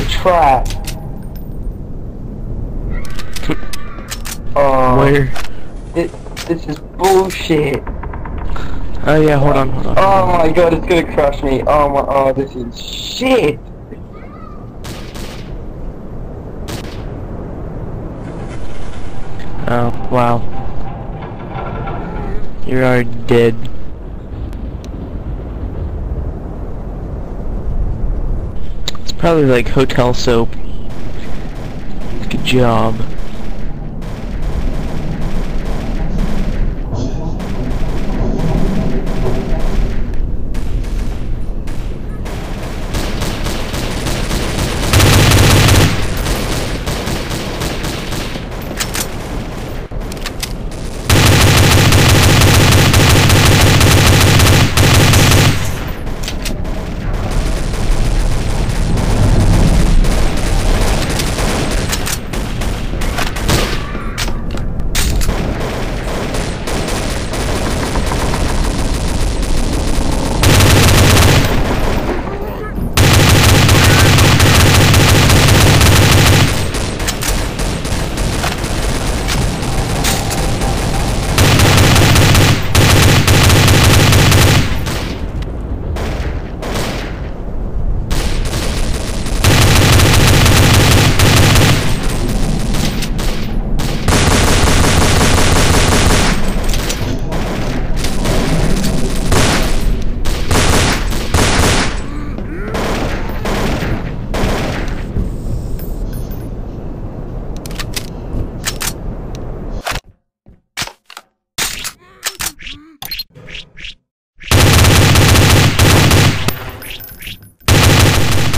the trap. Oh, Where? This, this is bullshit. Oh yeah, hold on, hold on. Oh my god, it's gonna crush me. Oh my, oh, this is shit. Oh, wow. You are dead. Probably like hotel soap. Good job.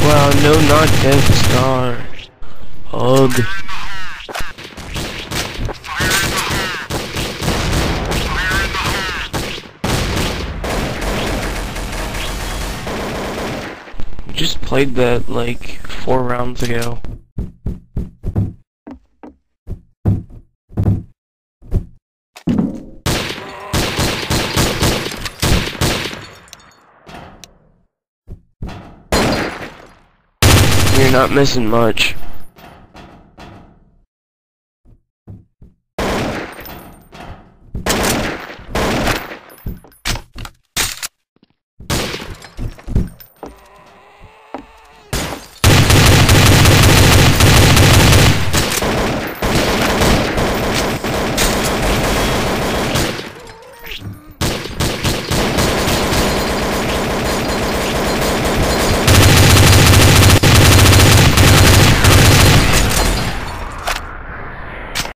Wow, no, not Death Star. Ugh. Just played that like four rounds ago. You're not missing much.